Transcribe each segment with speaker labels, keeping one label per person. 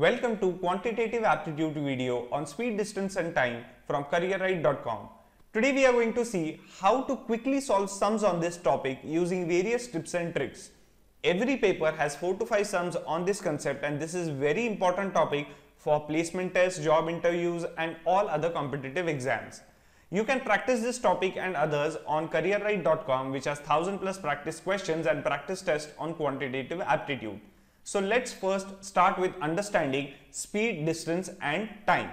Speaker 1: Welcome to quantitative aptitude video on speed, distance and time from careerride.com. Today we are going to see how to quickly solve sums on this topic using various tips and tricks. Every paper has 4 to 5 sums on this concept and this is very important topic for placement tests, job interviews and all other competitive exams. You can practice this topic and others on careerride.com which has 1000 plus practice questions and practice tests on quantitative aptitude. So let's first start with understanding speed, distance and time.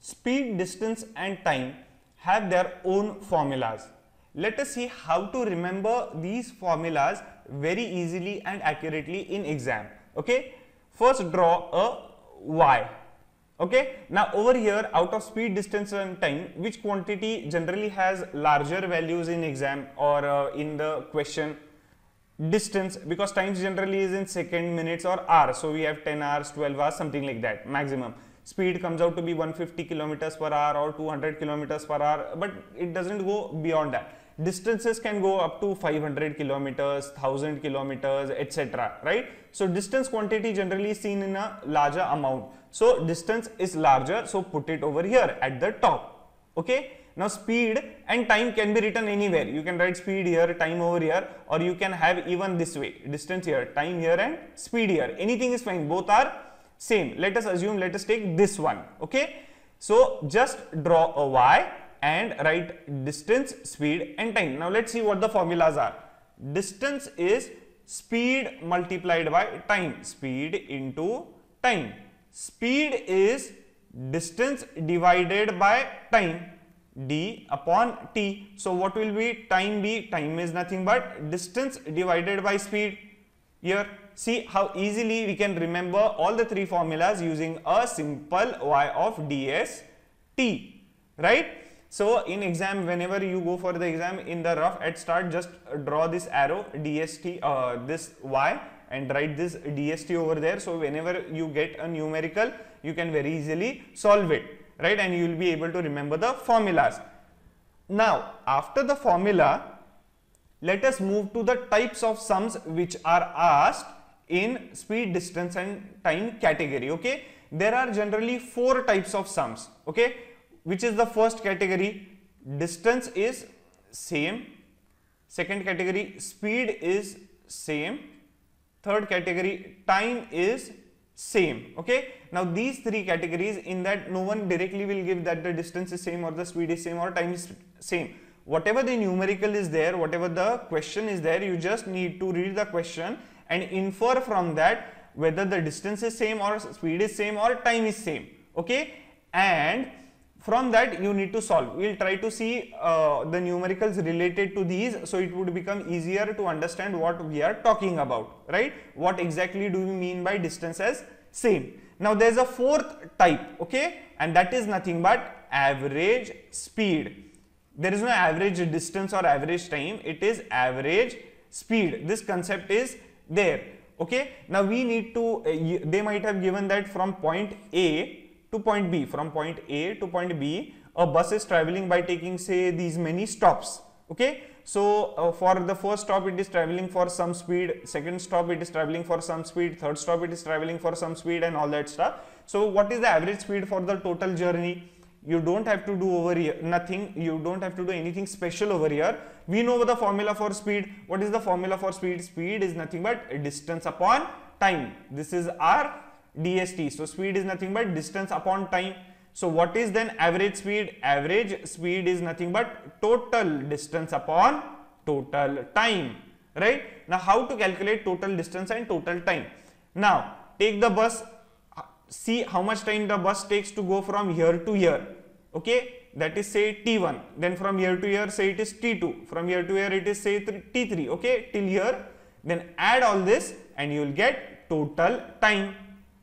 Speaker 1: Speed, distance and time have their own formulas. Let us see how to remember these formulas very easily and accurately in exam. Okay, first draw a y. Okay, now over here out of speed, distance and time, which quantity generally has larger values in exam or uh, in the question distance because times generally is in second, minutes or hours. So we have 10 hours, 12 hours, something like that maximum speed comes out to be 150 kilometers per hour or 200 kilometers per hour but it doesn't go beyond that distances can go up to 500 kilometers 1000 kilometers etc right? So distance quantity generally seen in a larger amount. So distance is larger so put it over here at the top okay? Now speed and time can be written anywhere. You can write speed here time over here or you can have even this way distance here time here and speed here. Anything is fine. Both are same. Let us assume let us take this one okay? So just draw a y and write distance speed and time. Now let's see what the formulas are. Distance is speed multiplied by time. Speed into time. Speed is distance divided by time d upon t. So what will be time be time is nothing but distance divided by speed. Here see how easily we can remember all the three formulas using a simple y of ds t, right? So in exam, whenever you go for the exam in the rough at start, just draw this arrow dst, uh, this y and write this dst over there. So whenever you get a numerical, you can very easily solve it, right? And you will be able to remember the formulas. Now, after the formula, let us move to the types of sums which are asked in speed, distance and time category. Okay, there are generally four types of sums. Okay, which is the first category? Distance is same. Second category speed is same. Third category time is same. Okay, now these three categories in that no one directly will give that the distance is same or the speed is same or time is same whatever the numerical is there, whatever the question is there, you just need to read the question and infer from that whether the distance is same or speed is same or time is same okay and from that you need to solve. We will try to see uh, the numericals related to these so it would become easier to understand what we are talking about right? What exactly do we mean by distance as same. Now there is a fourth type okay? And that is nothing but average speed. There is no average distance or average time. It is average speed. This concept is there okay? Now we need to uh, they might have given that from point a to point b from point a to point b a bus is traveling by taking say these many stops okay? So uh, for the first stop it is traveling for some speed second stop it is traveling for some speed third stop it is traveling for some speed and all that stuff. So what is the average speed for the total journey? You don't have to do over here nothing you don't have to do anything special over here. We know the formula for speed. What is the formula for speed? Speed is nothing but distance upon time. This is our dst so speed is nothing but distance upon time. So what is then average speed? Average speed is nothing but total distance upon total time right? Now how to calculate total distance and total time? Now take the bus. See how much time the bus takes to go from here to here okay? That is say t1 then from here to here say it is t2 from here to here it is say t3 okay? Till here. Then add all this and you will get total time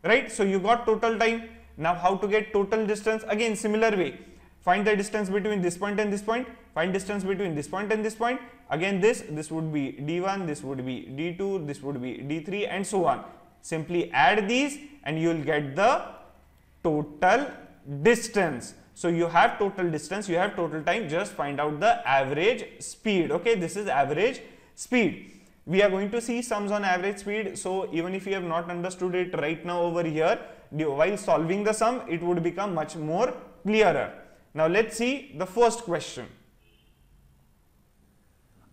Speaker 1: right? So you got total time. Now how to get total distance? Again similar way. Find the distance between this point and this point. Find distance between this point and this point. Again this this would be d1 this would be d2 this would be d3 and so on. Simply add these and you will get the total distance. So you have total distance, you have total time, just find out the average speed. Okay, this is average speed. We are going to see sums on average speed. So even if you have not understood it right now over here, while solving the sum, it would become much more clearer. Now let's see the first question.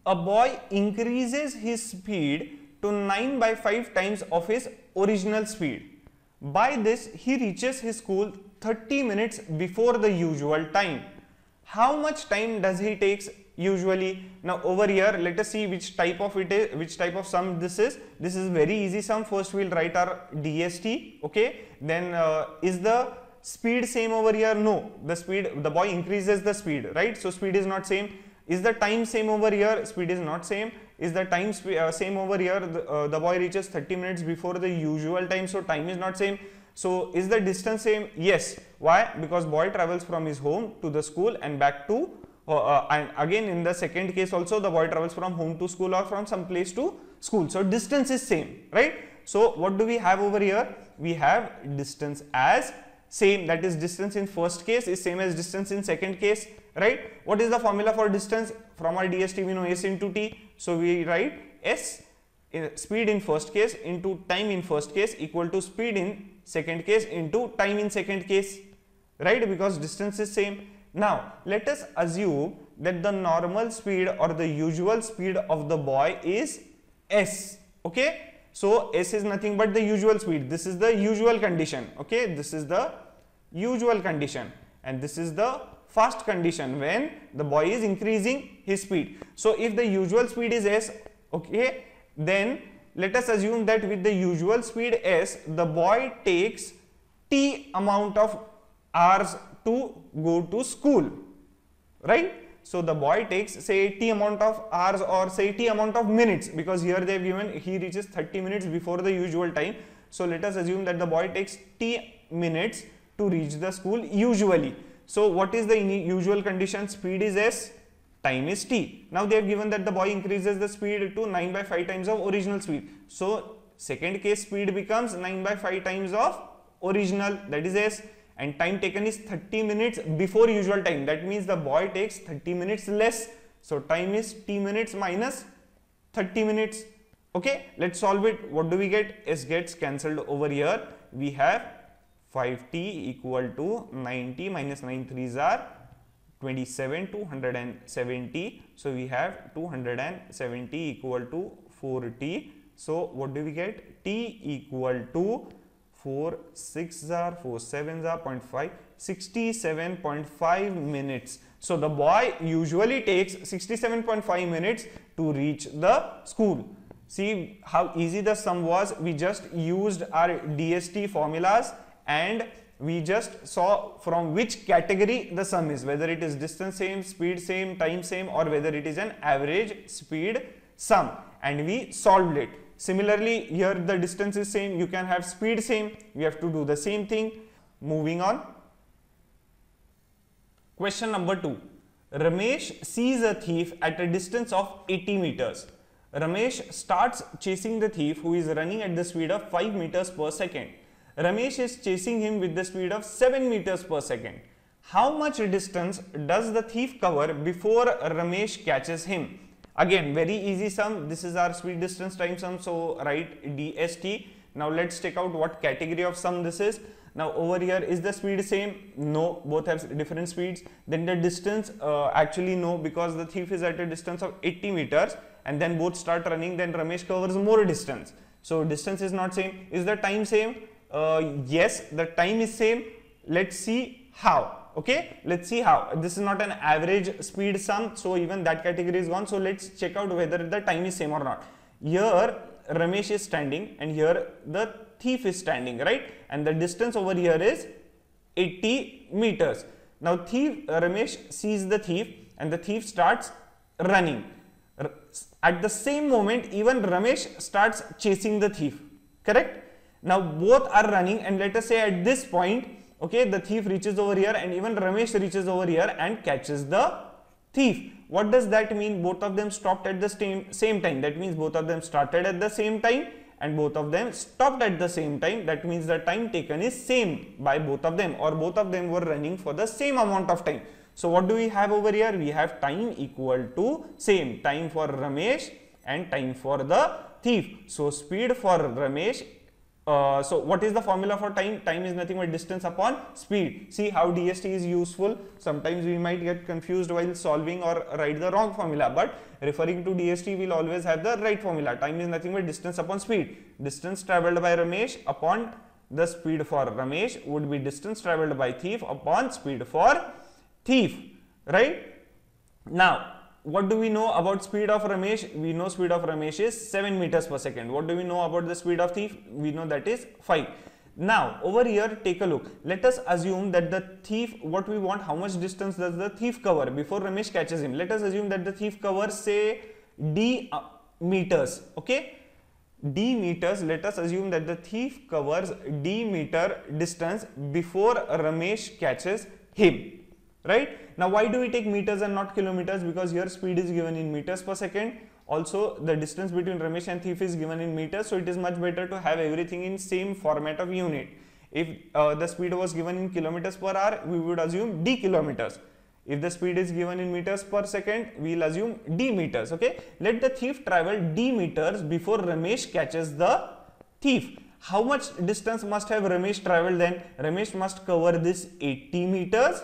Speaker 1: A boy increases his speed to 9 by 5 times of his original speed. By this, he reaches his school 30 minutes before the usual time. How much time does he takes usually? Now over here, let us see which type of it is, which type of sum this is. This is very easy sum. First we'll write our DST, okay. Then uh, is the speed same over here? No, the speed, the boy increases the speed, right? So speed is not same. Is the time same over here? Speed is not same. Is the time uh, same over here? The, uh, the boy reaches 30 minutes before the usual time, so time is not same. So is the distance same? Yes. Why? Because boy travels from his home to the school and back to uh, uh, and again in the second case also the boy travels from home to school or from some place to school. So distance is same, right? So what do we have over here? We have distance as same that is distance in first case is same as distance in second case, right? What is the formula for distance? From our DST we know S into T. So we write S in speed in first case into time in first case equal to speed in second case into time in second case right because distance is same now let us assume that the normal speed or the usual speed of the boy is s okay? So s is nothing but the usual speed. This is the usual condition okay? This is the usual condition. And this is the fast condition when the boy is increasing his speed. So if the usual speed is s okay then let us assume that with the usual speed s, the boy takes t amount of hours to go to school, right? So the boy takes say t amount of hours or say t amount of minutes because here they have given he reaches 30 minutes before the usual time. So let us assume that the boy takes t minutes to reach the school usually. So what is the usual condition? Speed is s, time is t. Now they have given that the boy increases the speed to 9 by 5 times of original speed. So second case speed becomes 9 by 5 times of original that is s and time taken is 30 minutes before usual time. That means the boy takes 30 minutes less. So time is t minutes minus 30 minutes. Okay let's solve it. What do we get? S gets cancelled over here. We have 5t equal to 90 minus 9 3s are 27 270 so we have 270 equal to 4t so what do we get? T equal to 4 6 are 4 7 are 0.5 67.5 minutes. So the boy usually takes 67.5 minutes to reach the school. See how easy the sum was? We just used our dst formulas and we just saw from which category the sum is, whether it is distance same, speed same, time same or whether it is an average speed sum. And we solved it. Similarly, here the distance is same, you can have speed same, we have to do the same thing. Moving on. Question number 2. Ramesh sees a thief at a distance of 80 meters. Ramesh starts chasing the thief who is running at the speed of 5 meters per second. Ramesh is chasing him with the speed of 7 meters per second. How much distance does the thief cover before Ramesh catches him? Again, very easy sum. This is our speed distance time sum. So write DST. Now let's take out what category of sum this is. Now over here, is the speed same? No, both have different speeds. Then the distance, uh, actually no, because the thief is at a distance of 80 meters and then both start running, then Ramesh covers more distance. So distance is not same. Is the time same? uh, yes the time is same let's see how okay let's see how. This is not an average speed sum so even that category is gone so let's check out whether the time is same or not. Here ramesh is standing and here the thief is standing right? And the distance over here is 80 meters. Now thief ramesh sees the thief and the thief starts running. At the same moment even ramesh starts chasing the thief correct? Now both are running and let us say at this point, okay, the thief reaches over here and even Ramesh reaches over here and catches the thief. What does that mean? Both of them stopped at the same, same time. That means both of them started at the same time and both of them stopped at the same time that means the time taken is same by both of them or both of them were running for the same amount of time so what do we have over here we have time equal to same time for Ramesh and time for the thief so speed for Ramesh uh, so what is the formula for time? Time is nothing but distance upon speed. See how DST is useful. Sometimes we might get confused while solving or write the wrong formula. But referring to DST, we'll always have the right formula. Time is nothing but distance upon speed. Distance traveled by Ramesh upon the speed for Ramesh would be distance traveled by thief upon speed for thief. Right? Now, what do we know about speed of Ramesh? We know speed of Ramesh is 7 meters per second. What do we know about the speed of thief? We know that is 5. Now, over here, take a look. Let us assume that the thief, what we want, how much distance does the thief cover before Ramesh catches him? Let us assume that the thief covers, say, d uh, meters, okay? d meters, let us assume that the thief covers d meter distance before Ramesh catches him right? Now, why do we take meters and not kilometers? Because your speed is given in meters per second. Also, the distance between Ramesh and thief is given in meters. So, it is much better to have everything in same format of unit. If uh, the speed was given in kilometers per hour, we would assume d kilometers. If the speed is given in meters per second, we will assume d meters. Okay. Let the thief travel d meters before Ramesh catches the thief. How much distance must have Ramesh traveled then? Ramesh must cover this 80 meters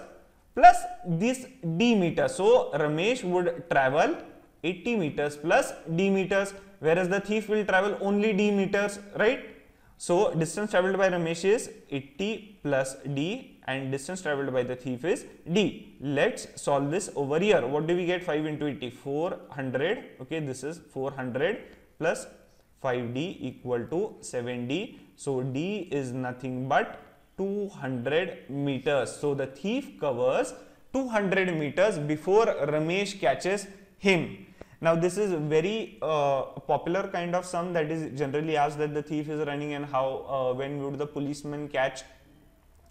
Speaker 1: plus this d meters. So Ramesh would travel 80 meters plus d meters whereas the thief will travel only d meters right. So distance traveled by Ramesh is 80 plus d and distance traveled by the thief is d. Let's solve this over here. What do we get 5 into 80? 400 okay this is 400 plus 5d equal to 7d. So d is nothing but 200 meters. So the thief covers 200 meters before Ramesh catches him. Now this is a very uh, popular kind of sum that is generally asked that the thief is running and how uh, when would the policeman catch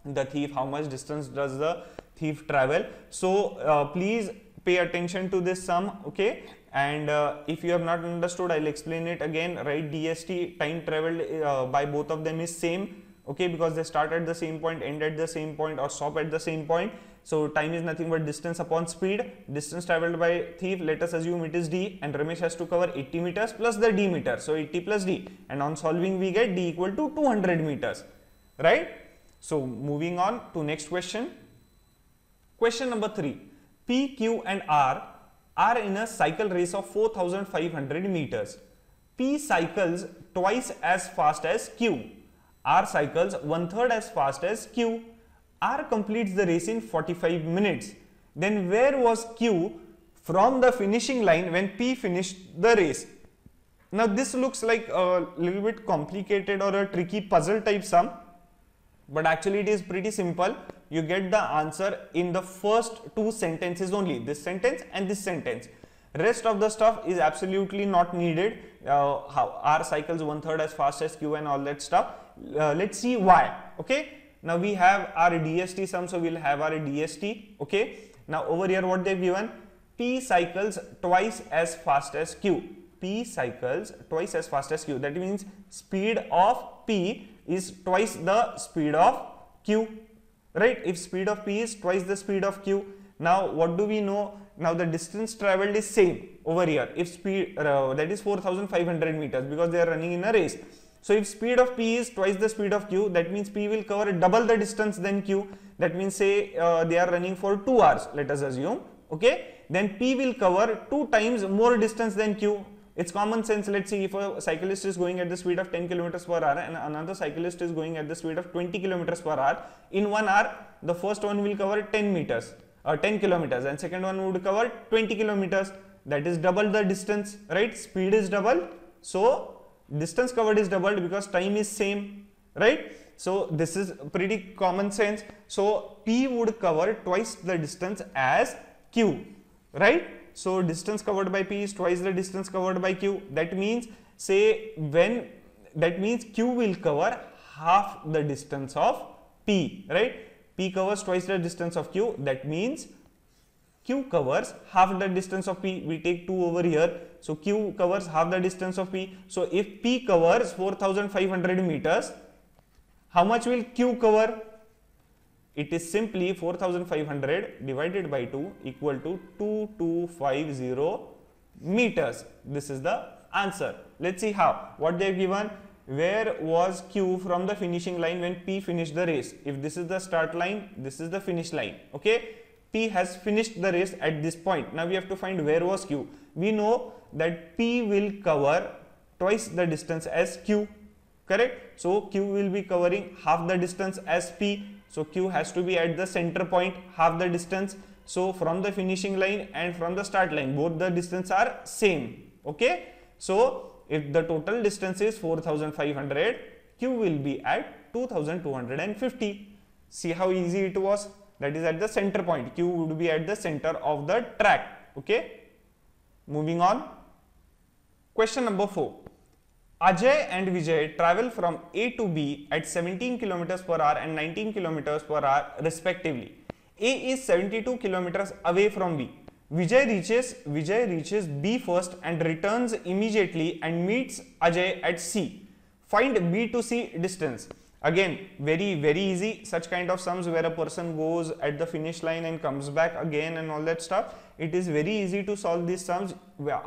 Speaker 1: the thief? How much distance does the thief travel? So uh, please pay attention to this sum okay? And uh, if you have not understood i'll explain it again. Right dst time traveled uh, by both of them is same okay because they start at the same point end at the same point or stop at the same point. So time is nothing but distance upon speed. Distance traveled by thief let us assume it is d and Ramesh has to cover 80 meters plus the d meter. So 80 plus d. And on solving we get d equal to 200 meters. Right? So moving on to next question. Question number 3 p q and r are in a cycle race of 4500 meters. P cycles twice as fast as q R cycles one third as fast as Q. R completes the race in 45 minutes. Then where was Q from the finishing line when P finished the race? Now this looks like a little bit complicated or a tricky puzzle type sum, but actually it is pretty simple. You get the answer in the first two sentences only, this sentence and this sentence. Rest of the stuff is absolutely not needed. Uh, how R cycles one third as fast as Q and all that stuff let's see why okay? Now we have our dst sum so we'll have our dst okay? Now over here what they've given? P cycles twice as fast as q. P cycles twice as fast as q. That means speed of p is twice the speed of q right? If speed of p is twice the speed of q now what do we know? Now the distance traveled is same over here. If speed uh, that is 4500 meters because they are running in a race so if speed of p is twice the speed of q, that means p will cover double the distance than q. That means say uh, they are running for 2 hours, let us assume, okay. Then p will cover 2 times more distance than q. It's common sense, let's see if a cyclist is going at the speed of 10 kilometers per hour and another cyclist is going at the speed of 20 kilometers per hour. In 1 hour, the first one will cover 10 meters or uh, 10 kilometers and second one would cover 20 kilometers. That is double the distance, right? Speed is double. So distance covered is doubled because time is same right? So this is pretty common sense. So p would cover twice the distance as q right? So distance covered by p is twice the distance covered by q. That means say when that means q will cover half the distance of p right? P covers twice the distance of q. That means Q covers half the distance of P. We take 2 over here. So Q covers half the distance of P. So if P covers 4500 meters, how much will Q cover? It is simply 4500 divided by 2 equal to 2250 meters. This is the answer. Let's see how. What they have given? Where was Q from the finishing line when P finished the race? If this is the start line, this is the finish line. Okay. P has finished the race at this point. Now we have to find where was Q. We know that P will cover twice the distance as Q. Correct? So Q will be covering half the distance as P. So Q has to be at the center point, half the distance. So from the finishing line and from the start line, both the distance are same. Okay. So if the total distance is 4500, Q will be at 2250. See how easy it was? That is at the center point. Q would be at the center of the track. Okay. Moving on. Question number 4. Ajay and Vijay travel from A to B at 17 kilometers per hour and 19 kilometers per hour respectively. A is 72 kilometers away from B. Vijay reaches Vijay reaches B first and returns immediately and meets Ajay at C. Find B to C distance. Again, very very easy. Such kind of sums where a person goes at the finish line and comes back again and all that stuff. It is very easy to solve these sums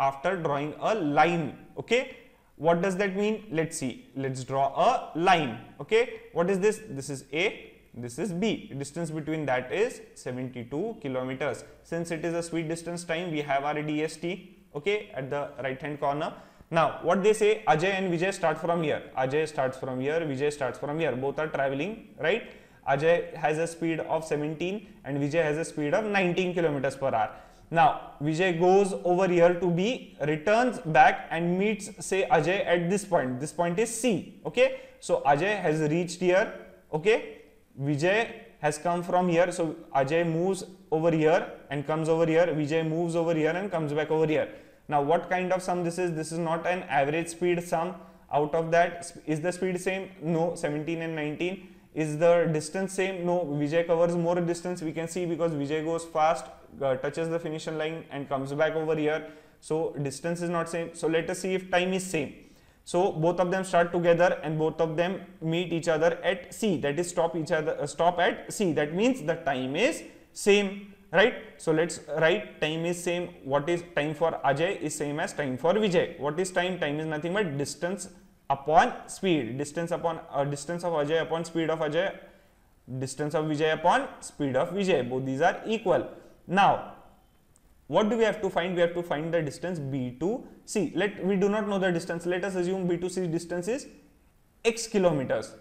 Speaker 1: after drawing a line. Okay. What does that mean? Let's see. Let's draw a line. Okay. What is this? This is A this is B. Distance between that is 72 kilometers. Since it is a sweet distance time, we have our DST okay, at the right hand corner. Now, what they say, Ajay and Vijay start from here. Ajay starts from here, Vijay starts from here. Both are traveling, right? Ajay has a speed of 17 and Vijay has a speed of 19 kilometers per hour. Now, Vijay goes over here to B, returns back and meets say Ajay at this point. This point is C, okay? So, Ajay has reached here, okay? Vijay has come from here. So Ajay moves over here and comes over here. Vijay moves over here and comes back over here. Now what kind of sum this is? This is not an average speed sum. Out of that, is the speed same? No, 17 and 19. Is the distance same? No, Vijay covers more distance. We can see because Vijay goes fast, uh, touches the finish line and comes back over here. So distance is not same. So let us see if time is same. So both of them start together and both of them meet each other at C. That is stop each other uh, stop at C. That means the time is same, right? So let's write time is same. What is time for Ajay is same as time for Vijay. What is time? Time is nothing but distance upon speed. Distance upon uh, distance of Ajay upon speed of Ajay. Distance of Vijay upon speed of Vijay. Both these are equal. Now what do we have to find? We have to find the distance B to C. Let we do not know the distance. Let us assume B to C distance is x kilometers,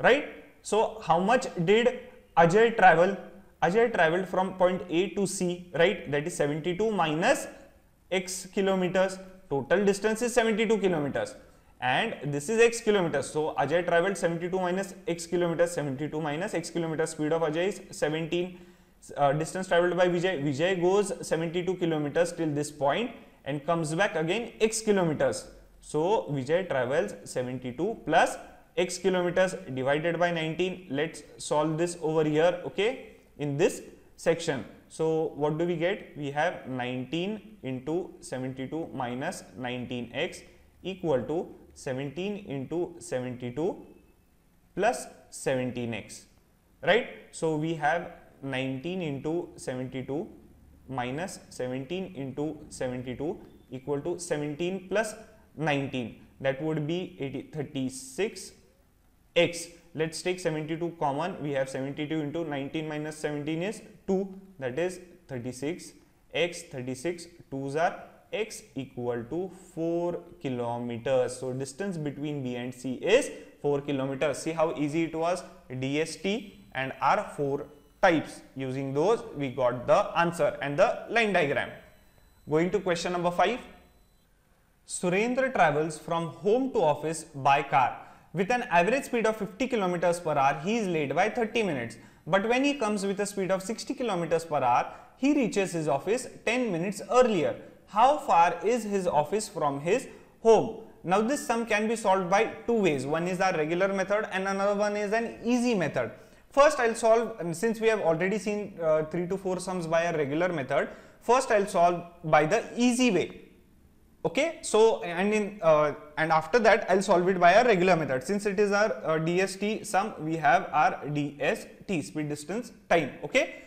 Speaker 1: right? So how much did Ajay travel? Ajay traveled from point A to C, right? That is 72 minus x kilometers. Total distance is 72 kilometers and this is x kilometers. So Ajay traveled 72 minus x kilometers. 72 minus x kilometers. Speed of Ajay is 17 uh, distance traveled by Vijay. Vijay goes 72 kilometers till this point and comes back again x kilometers. So Vijay travels 72 plus x kilometers divided by 19. Let's solve this over here, okay, in this section. So what do we get? We have 19 into 72 minus 19x equal to 17 into 72 plus 17x, right? So we have 19 into 72 minus 17 into 72 equal to 17 plus 19 that would be 80, 36 x let's take 72 common we have 72 into 19 minus 17 is 2 that is 36 x 36 2s are x equal to 4 kilometers so distance between b and c is 4 kilometers see how easy it was dst and r 4 types. Using those, we got the answer and the line diagram. Going to question number 5. Surendra travels from home to office by car. With an average speed of 50 km per hour, he is late by 30 minutes. But when he comes with a speed of 60 km per hour, he reaches his office 10 minutes earlier. How far is his office from his home? Now this sum can be solved by two ways. One is our regular method and another one is an easy method. First I'll solve, since we have already seen uh, 3 to 4 sums by a regular method, first I'll solve by the easy way. Okay, so and in uh, and after that I'll solve it by a regular method. Since it is our uh, DST sum, we have our DST speed distance time. Okay.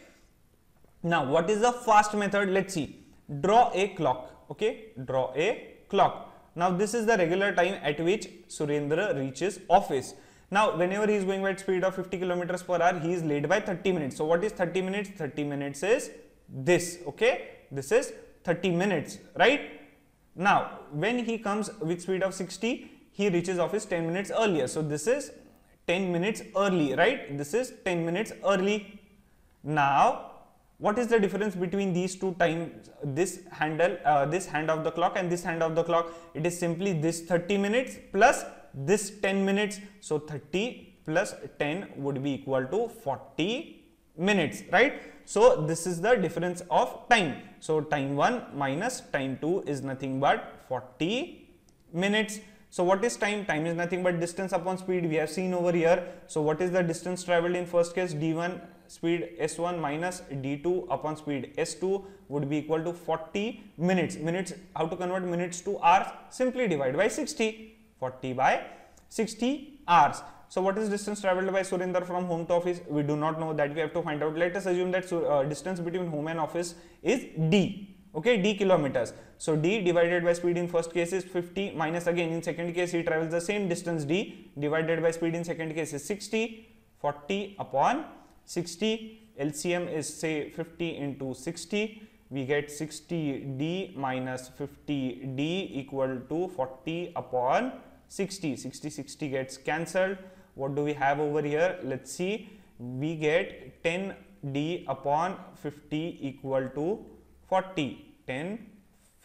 Speaker 1: Now what is the fast method? Let's see. Draw a clock. Okay, draw a clock. Now this is the regular time at which Surendra reaches office. Now, whenever he is going at speed of 50 kilometers per hour, he is late by 30 minutes. So, what is 30 minutes? 30 minutes is this, okay? This is 30 minutes, right? Now, when he comes with speed of 60, he reaches office 10 minutes earlier. So, this is 10 minutes early, right? This is 10 minutes early. Now, what is the difference between these two times, this handle, uh, this hand of the clock and this hand of the clock? It is simply this 30 minutes plus this 10 minutes. So 30 plus 10 would be equal to 40 minutes, right? So this is the difference of time. So time 1 minus time 2 is nothing but 40 minutes. So what is time? Time is nothing but distance upon speed we have seen over here. So what is the distance traveled in first case? d1 speed s1 minus d2 upon speed s2 would be equal to 40 minutes. Minutes, how to convert minutes to hours? Simply divide by 60. 40 by 60 hours. So what is distance traveled by Surendra from home to office? We do not know that we have to find out. Let us assume that uh, distance between home and office is d. Okay, d kilometers. So d divided by speed in first case is 50 minus again in second case he travels the same distance d divided by speed in second case is 60 40 upon 60 LCM is say 50 into 60 we get 60d minus 50d equal to 40 upon 60 60 60 gets cancelled what do we have over here? Let's see. We get 10 d upon 50 equal to 40 10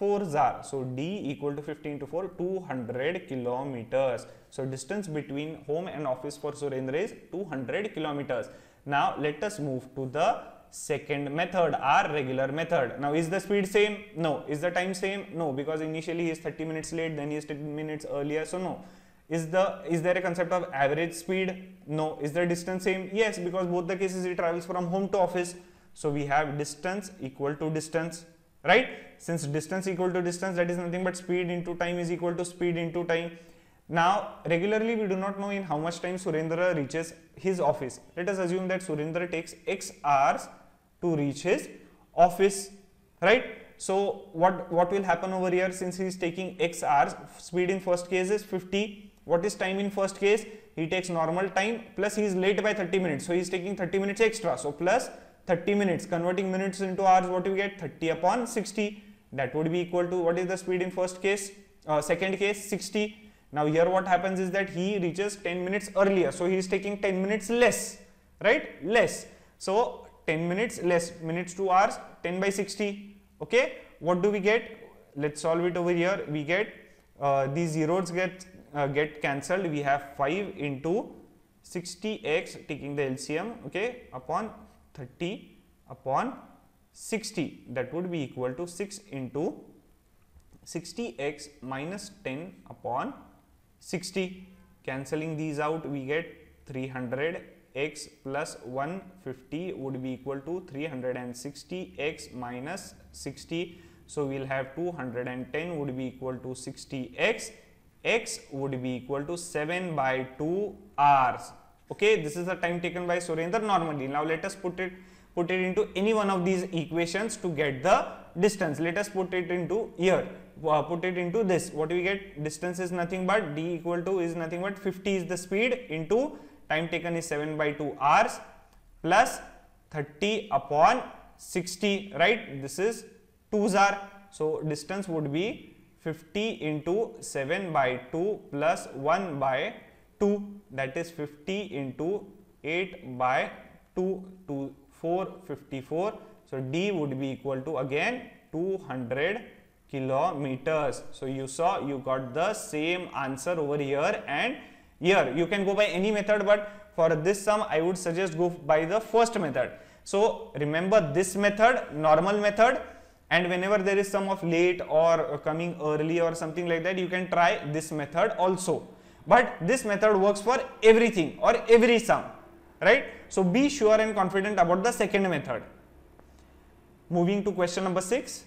Speaker 1: 4s are. So d equal to 15 to 4 200 kilometers. So distance between home and office for surendra is 200 kilometers. Now let us move to the second method our regular method. Now is the speed same? No. Is the time same? No. Because initially he is 30 minutes late then he is 10 minutes earlier. So no is the is there a concept of average speed? No. Is the distance same? Yes because both the cases he travels from home to office. So we have distance equal to distance right? Since distance equal to distance that is nothing but speed into time is equal to speed into time. Now, regularly we do not know in how much time Surendra reaches his office. Let us assume that Surendra takes x hours to reach his office, right? So, what, what will happen over here since he is taking x hours, speed in first case is 50. What is time in first case? He takes normal time plus he is late by 30 minutes. So, he is taking 30 minutes extra. So, plus 30 minutes, converting minutes into hours, what do we get? 30 upon 60. That would be equal to what is the speed in first case? Uh, second case 60 now here what happens is that he reaches 10 minutes earlier. So he is taking 10 minutes less, right? Less. So 10 minutes less, minutes to hours, 10 by 60. Okay. What do we get? Let's solve it over here. We get uh, these zeros get uh, get cancelled. We have 5 into 60x taking the LCM okay upon 30 upon 60 that would be equal to 6 into 60x minus 10 upon 60 cancelling these out we get 300 x plus 150 would be equal to 360 x minus 60 so we'll have 210 would be equal to 60 x would be equal to 7 by 2 hours okay this is the time taken by Surendra normally. Now let us put it put it into any one of these equations to get the distance. Let us put it into here. Uh, put it into this. What we get? Distance is nothing but d equal to is nothing but 50 is the speed into time taken is 7 by 2 hours plus 30 upon 60 right? This is 2s are so distance would be 50 into 7 by 2 plus 1 by 2 that is 50 into 8 by 2 to 454 so d would be equal to again 200 kilometers. So you saw you got the same answer over here and here you can go by any method but for this sum I would suggest go by the first method. So remember this method normal method and whenever there is some of late or coming early or something like that you can try this method also. But this method works for everything or every sum right? So be sure and confident about the second method. Moving to question number 6.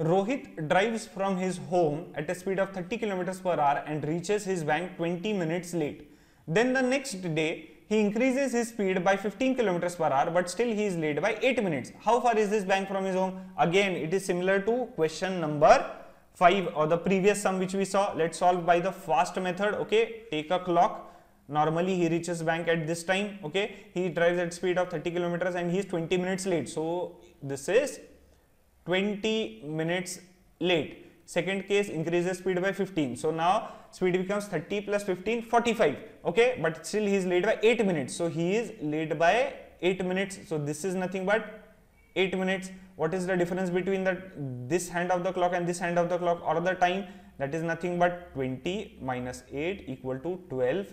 Speaker 1: Rohit drives from his home at a speed of 30 km per hour and reaches his bank 20 minutes late. Then the next day, he increases his speed by 15 km per hour, but still he is late by 8 minutes. How far is this bank from his home? Again, it is similar to question number 5 or the previous sum which we saw. Let's solve by the fast method. Okay, take a clock. Normally he reaches bank at this time. Okay, he drives at speed of 30 kilometers and he is 20 minutes late. So this is 20 minutes late. Second case increases speed by 15. So now speed becomes 30 plus 15, 45. Okay, but still he is late by 8 minutes. So he is late by 8 minutes. So this is nothing but 8 minutes. What is the difference between the this hand of the clock and this hand of the clock or the time? That is nothing but 20 minus 8 equal to 12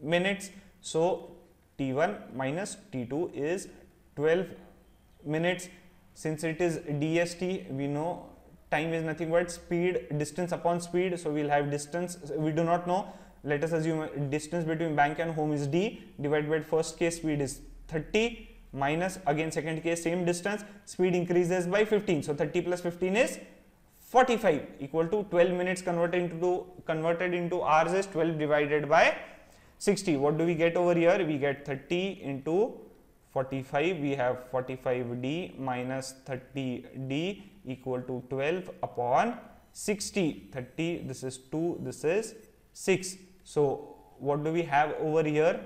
Speaker 1: minutes. So T1 minus T2 is 12 minutes. Since it is DST, we know time is nothing but speed, distance upon speed. So we'll have distance. We do not know. Let us assume distance between bank and home is D divided by first case speed is 30 minus again second case same distance speed increases by 15 so 30 plus 15 is 45 equal to 12 minutes converted into converted into hours is 12 divided by 60 what do we get over here? We get 30 into 45 we have 45d minus 30d equal to 12 upon 60 30 this is 2 this is 6 so what do we have over here?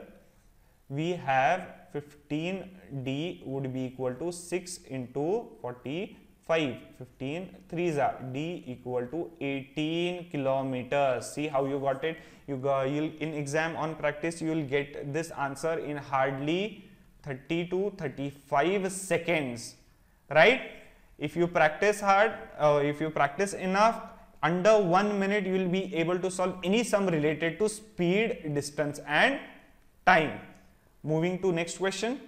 Speaker 1: We have 15d would be equal to 6 into 45 15 3s are d equal to 18 kilometers. See how you got it? You go you'll in exam on practice you will get this answer in hardly 30 to 35 seconds right? If you practice hard uh, if you practice enough under one minute you will be able to solve any sum related to speed distance and time moving to next question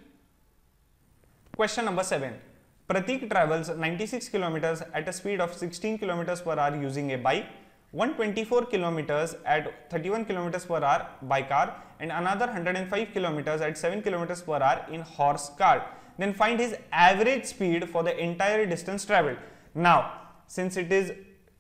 Speaker 1: question number 7 pratik travels 96 kilometers at a speed of 16 kilometers per hour using a bike 124 kilometers at 31 kilometers per hour by car and another 105 kilometers at 7 kilometers per hour in horse cart. Then find his average speed for the entire distance traveled. Now, since it is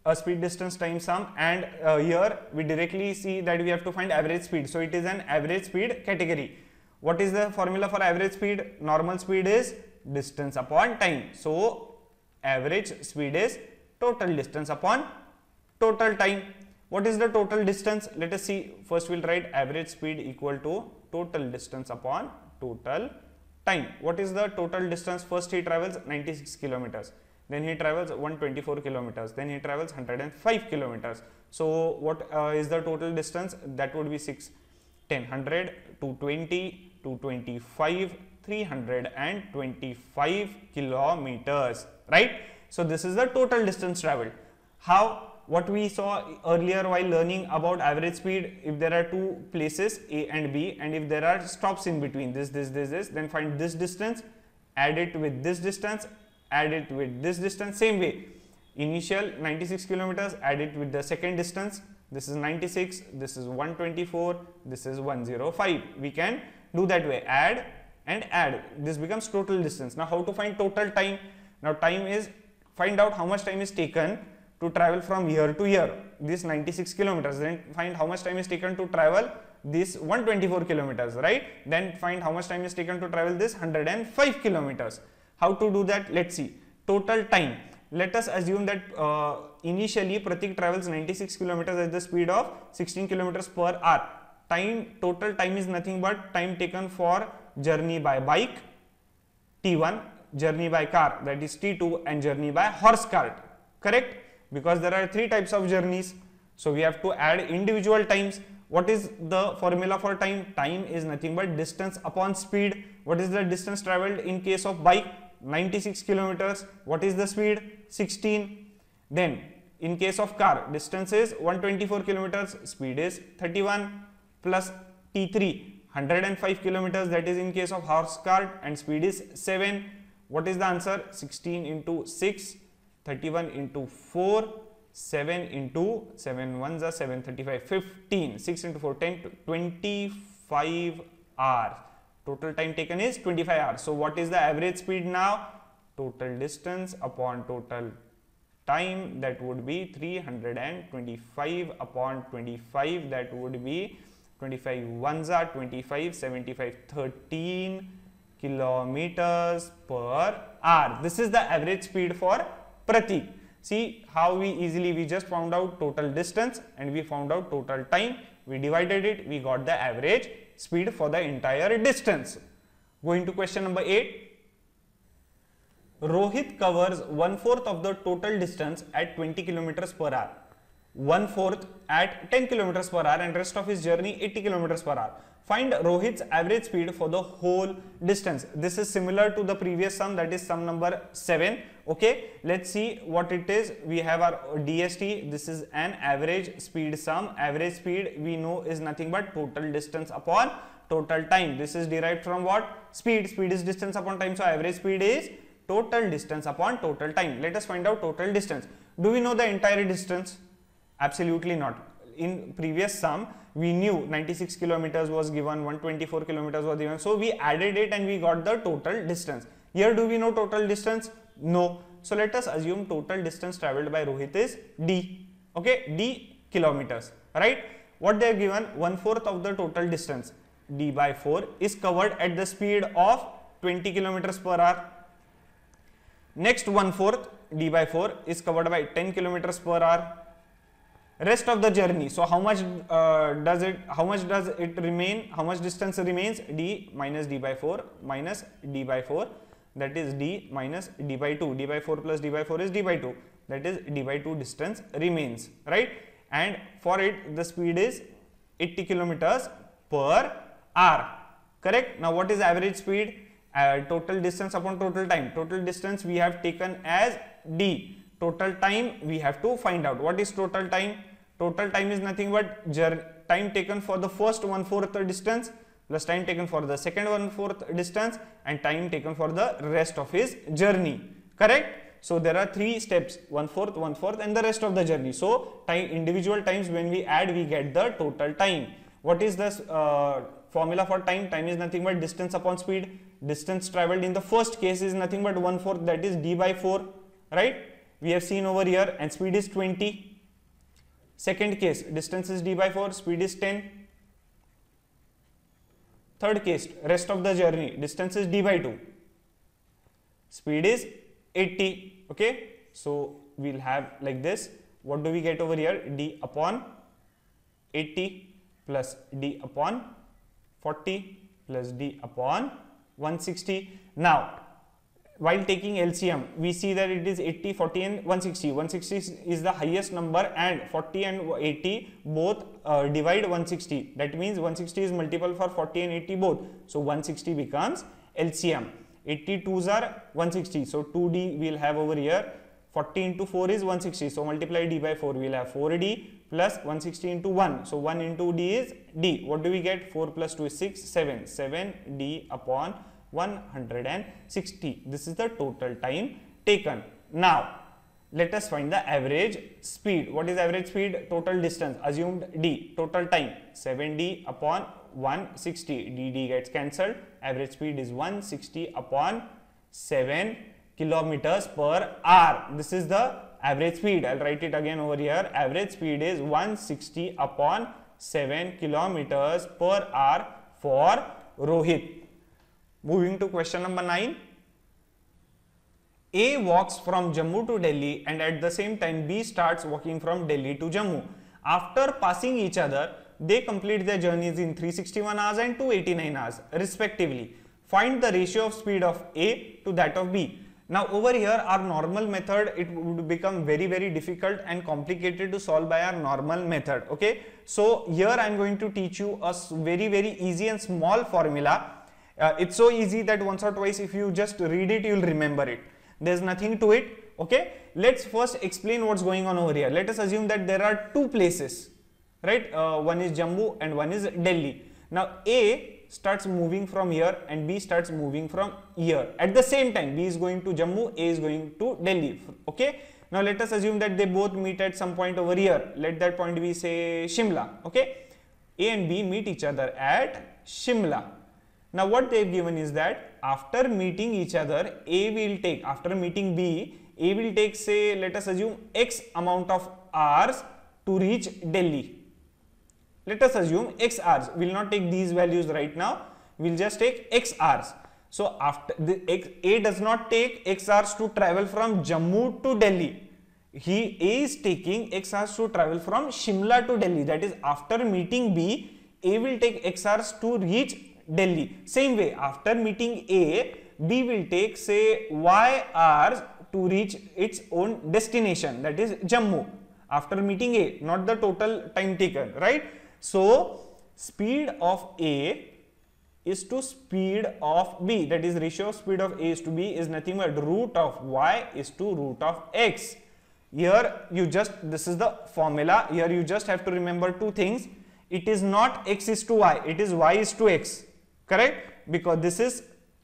Speaker 1: a speed distance time sum and uh, here we directly see that we have to find average speed. So, it is an average speed category. What is the formula for average speed? Normal speed is distance upon time. So, average speed is total distance upon total time. What is the total distance? Let us see. First, we'll write average speed equal to total distance upon total time. What is the total distance? First, he travels 96 kilometers. Then he travels 124 kilometers. Then he travels 105 kilometers. So, what uh, is the total distance? That would be 6, 10, 100, 220, 225, 325 kilometers, right? So, this is the total distance traveled. How? what we saw earlier while learning about average speed, if there are two places A and B and if there are stops in between this, this, this, this, then find this distance, add it with this distance, add it with this distance, same way. Initial 96 kilometers, add it with the second distance, this is 96, this is 124, this is 105. We can do that way, add and add. This becomes total distance. Now, how to find total time? Now, time is find out how much time is taken to travel from here to here this 96 kilometers then find how much time is taken to travel this 124 kilometers right then find how much time is taken to travel this 105 kilometers how to do that let's see total time let us assume that uh, initially Pratik travels 96 kilometers at the speed of 16 kilometers per hour time total time is nothing but time taken for journey by bike T1 journey by car that is T2 and journey by horse cart correct because there are three types of journeys. So we have to add individual times. What is the formula for time? Time is nothing but distance upon speed. What is the distance traveled in case of bike? 96 kilometers. What is the speed? 16. Then in case of car, distance is 124 kilometers, speed is 31 plus T3 105 kilometers that is in case of horse cart and speed is 7. What is the answer? 16 into 6 31 into 4 7 into 7 1s are 7 35 15 6 into 4 10 25 hours. Total time taken is 25 hours. So what is the average speed now? Total distance upon total time that would be 325 upon 25 that would be 25 ones are 25 75 13 kilometers per hour this is the average speed for Pratik see how we easily we just found out total distance and we found out total time we divided it we got the average speed for the entire distance going to question number 8 Rohit covers one fourth of the total distance at 20 kilometers per hour, one fourth at 10 kilometers per hour, and rest of his journey 80 kilometers per hour. Find Rohit's average speed for the whole distance. This is similar to the previous sum that is sum number 7. Okay, let's see what it is. We have our DST. This is an average speed sum. Average speed we know is nothing but total distance upon total time. This is derived from what? Speed. Speed is distance upon time. So average speed is total distance upon total time. Let us find out total distance. Do we know the entire distance? Absolutely not. In previous sum, we knew 96 kilometers was given, 124 kilometers was given. So we added it and we got the total distance. Here do we know total distance? No. So let us assume total distance traveled by Rohit is d. Okay, d kilometers, right? What they are given, one fourth of the total distance d by 4 is covered at the speed of 20 kilometers per hour Next one fourth d by 4 is covered by 10 kilometers per hour. Rest of the journey. So how much uh, does it? How much does it remain? How much distance remains? d minus d by 4 minus d by 4. That is d minus d by 2. d by 4 plus d by 4 is d by 2. That is d by 2 distance remains, right? And for it, the speed is 80 kilometers per hour. Correct? Now, what is average speed? uh, total distance upon total time. Total distance we have taken as d. Total time we have to find out. What is total time? Total time is nothing but time taken for the first one fourth distance plus time taken for the second one fourth distance and time taken for the rest of his journey. Correct? So there are three steps, one fourth, one fourth and the rest of the journey. So time individual times when we add we get the total time. What is this uh, formula for time? Time is nothing but distance upon speed distance traveled in the first case is nothing but one fourth that is d by 4 right we have seen over here and speed is 20 second case distance is d by 4 speed is 10 third case rest of the journey distance is d by 2 speed is 80 okay? So we'll have like this. What do we get over here? D upon 80 plus d upon 40 plus d upon 160. Now, while taking LCM, we see that it is 80, 40 and 160. 160 is the highest number and 40 and 80 both uh, divide 160. That means 160 is multiple for 40 and 80 both. So, 160 becomes LCM. 82s are 160. So, 2D we will have over here. 40 into 4 is 160. So, multiply D by 4 we will have 4D plus 160 into 1. So, 1 into D is D. What do we get? 4 plus 2 is 6, 7. 7 D upon 160. This is the total time taken. Now, let us find the average speed. What is average speed? Total distance assumed D. Total time 7D upon 160. DD gets cancelled. Average speed is 160 upon 7 kilometers per hour. This is the average speed. I'll write it again over here. Average speed is 160 upon 7 kilometers per hour for Rohit. Moving to question number 9. A walks from Jammu to Delhi and at the same time B starts walking from Delhi to Jammu. After passing each other, they complete their journeys in 361 hours and 289 hours respectively. Find the ratio of speed of A to that of B. Now over here our normal method it would become very very difficult and complicated to solve by our normal method okay. So here I am going to teach you a very very easy and small formula uh, it's so easy that once or twice if you just read it, you'll remember it. There's nothing to it. Okay. Let's first explain what's going on over here. Let us assume that there are two places, right? Uh, one is Jammu and one is Delhi. Now A starts moving from here and B starts moving from here. At the same time, B is going to Jammu, A is going to Delhi. Okay. Now let us assume that they both meet at some point over here. Let that point be say Shimla. Okay. A and B meet each other at Shimla Now what they've given is that after meeting each other, A will take, after meeting B, A will take say let us assume X amount of hours to reach Delhi. Let us assume X hours, we will not take these values right now, we will just take X hours. So after the X, A does not take X hours to travel from Jammu to Delhi. He A is taking X hours to travel from Shimla to Delhi. That is after meeting B, A will take X hours to reach Delhi. Same way, after meeting A, B will take say Y hours to reach its own destination that is Jammu after meeting A, not the total time taken, right? So, speed of A is to speed of B that is ratio of speed of A is to B is nothing but root of Y is to root of X. Here you just this is the formula here you just have to remember two things it is not X is to Y it is Y is to X correct? Because this is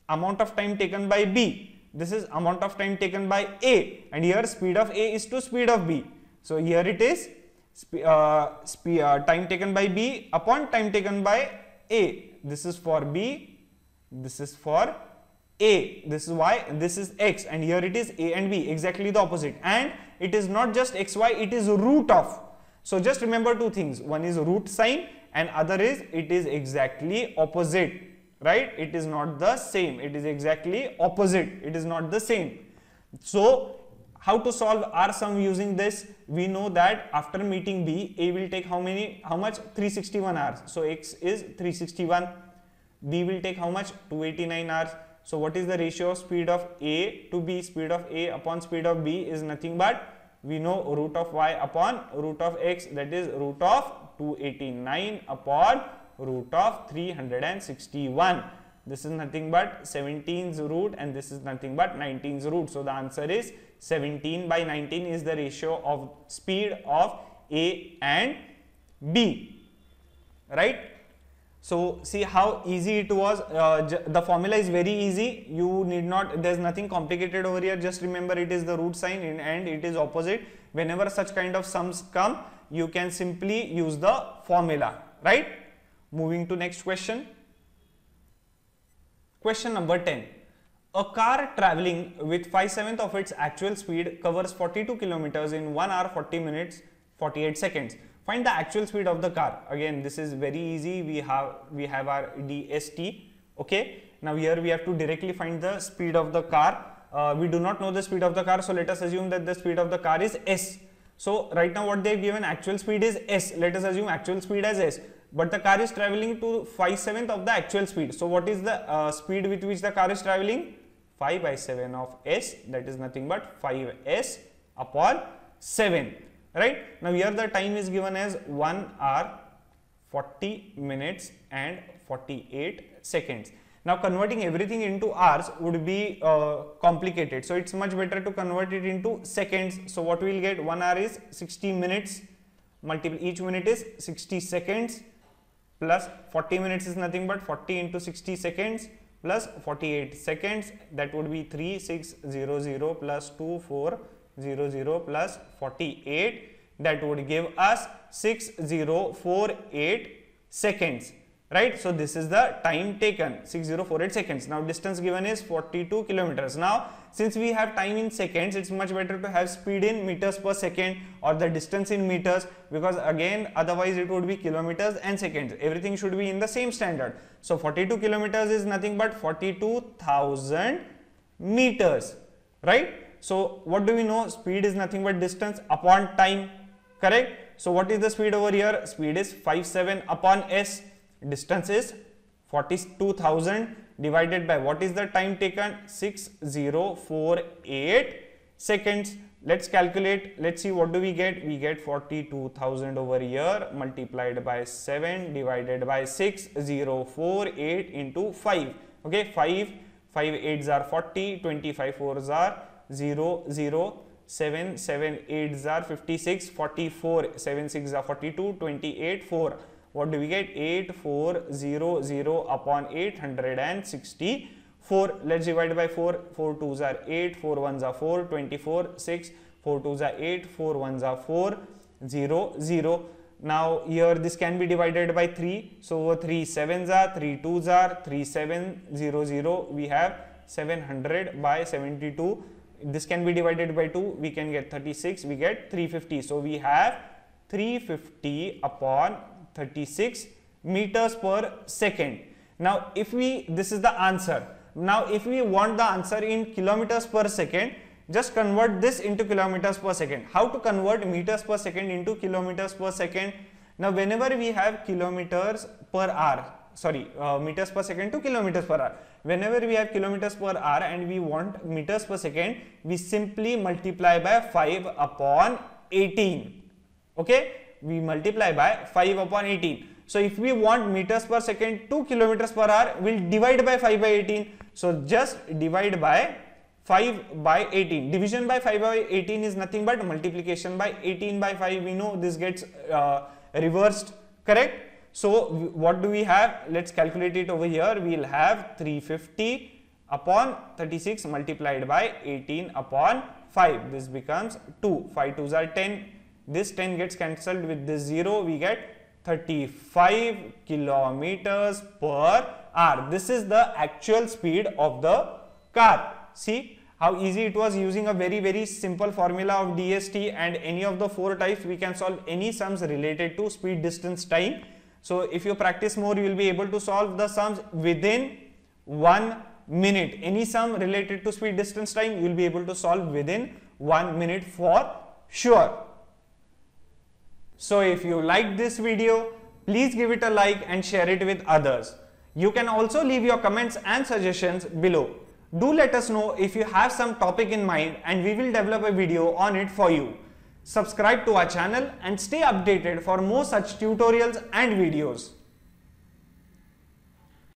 Speaker 1: amount of time taken by B. This is amount of time taken by A. And here speed of A is to speed of B. So here it is uh, uh, time taken by B upon time taken by A. This is for B. This is for A. This is Y. This is X. And here it is A and B. Exactly the opposite. And it is not just XY it is root of. So just remember two things. One is root sign and other is it is exactly opposite right? It is not the same. It is exactly opposite. It is not the same. So how to solve r sum using this? We know that after meeting b a will take how many how much? 361 hours. So x is 361 b will take how much? 289 hours. So what is the ratio of speed of a to b? Speed of a upon speed of b is nothing but we know root of y upon root of x that is root of 289 upon root of 361. This is nothing but 17's root and this is nothing but 19's root. So, the answer is 17 by 19 is the ratio of speed of A and B, right. So, see how easy it was, uh, the formula is very easy, you need not, there is nothing complicated over here, just remember it is the root sign and it is opposite. Whenever such kind of sums come, you can simply use the formula, right. Moving to next question. Question number 10. A car traveling with 5 7th of its actual speed covers 42 kilometers in 1 hour 40 minutes 48 seconds. Find the actual speed of the car. Again, this is very easy. We have we have our DST. Okay. Now here we have to directly find the speed of the car. Uh, we do not know the speed of the car, so let us assume that the speed of the car is s. So right now what they have given actual speed is s. Let us assume actual speed as s but the car is traveling to 5 7th of the actual speed. So, what is the uh, speed with which the car is traveling? 5 by 7 of s that is nothing but 5 s upon 7 right. Now, here the time is given as 1 hour 40 minutes and 48 seconds. Now, converting everything into hours would be uh, complicated. So, it is much better to convert it into seconds. So, what we will get 1 hour is 60 minutes multiple each minute is 60 seconds plus 40 minutes is nothing but 40 into 60 seconds plus 48 seconds. That would be 3600 plus 2400 plus 48 that would give us 6048 seconds right? So this is the time taken. 6048 seconds. Now distance given is 42 kilometers. Now since we have time in seconds it's much better to have speed in meters per second or the distance in meters because again otherwise it would be kilometers and seconds. Everything should be in the same standard. So 42 kilometers is nothing but 42000 meters. Right? So what do we know? Speed is nothing but distance upon time. Correct? So what is the speed over here? Speed is 57 upon s distance is 42000 divided by what is the time taken? 6048 seconds. Let's calculate. Let's see what do we get? We get 42000 over here multiplied by 7 divided by 6048 into 5 okay 5 5 8s are 40 25 4s are 0 0 7 7 8s are 56 44 7 6 are 42 28 4 what do we get 8400 upon 864 let's divide by 4 4 2s are 8 4 1s are 4 24 6 4 2s are 8 4 1s are 4 0 0 Now here this can be divided by 3. So 3 7s are, 3 2s are, 3 7 0 0. We have 700 by 72. This can be divided by 2. We can get 36. We get 350. So we have 350 upon 36 meters per second. Now if we, this is the answer. Now if we want the answer in kilometers per second, just convert this into kilometers per second. How to convert meters per second into kilometers per second? Now whenever we have kilometers per hour, sorry, uh, meters per second to kilometers per hour. Whenever we have kilometers per hour and we want meters per second, we simply multiply by 5 upon 18. Okay, we multiply by 5 upon 18. So if we want meters per second to kilometers per hour, we'll divide by 5 by 18. So just divide by 5 by 18. Division by 5 by 18 is nothing but multiplication by 18 by 5. We know this gets uh, reversed, correct? So what do we have? Let's calculate it over here. We'll have 350 upon 36 multiplied by 18 upon 5. This becomes 2. 5 2s are 10. This 10 gets cancelled with this 0. We get 35 kilometers per hour. This is the actual speed of the car. See, how easy it was using a very very simple formula of DST and any of the four types we can solve any sums related to speed distance time. So if you practice more you will be able to solve the sums within one minute. Any sum related to speed distance time you will be able to solve within one minute for sure. So if you like this video please give it a like and share it with others. You can also leave your comments and suggestions below. Do let us know if you have some topic in mind and we will develop a video on it for you. Subscribe to our channel and stay updated for more such tutorials and videos.